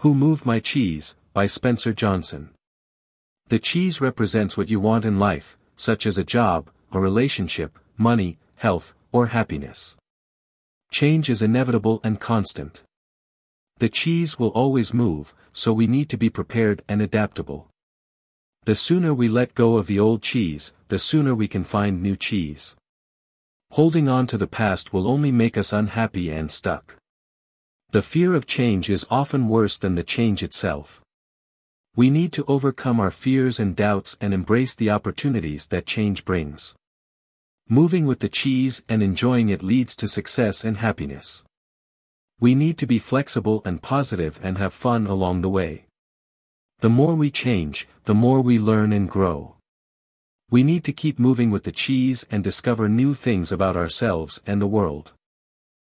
Who Moved My Cheese, by Spencer Johnson. The cheese represents what you want in life, such as a job, a relationship, money, health, or happiness. Change is inevitable and constant. The cheese will always move, so we need to be prepared and adaptable. The sooner we let go of the old cheese, the sooner we can find new cheese. Holding on to the past will only make us unhappy and stuck. The fear of change is often worse than the change itself. We need to overcome our fears and doubts and embrace the opportunities that change brings. Moving with the cheese and enjoying it leads to success and happiness. We need to be flexible and positive and have fun along the way. The more we change, the more we learn and grow. We need to keep moving with the cheese and discover new things about ourselves and the world.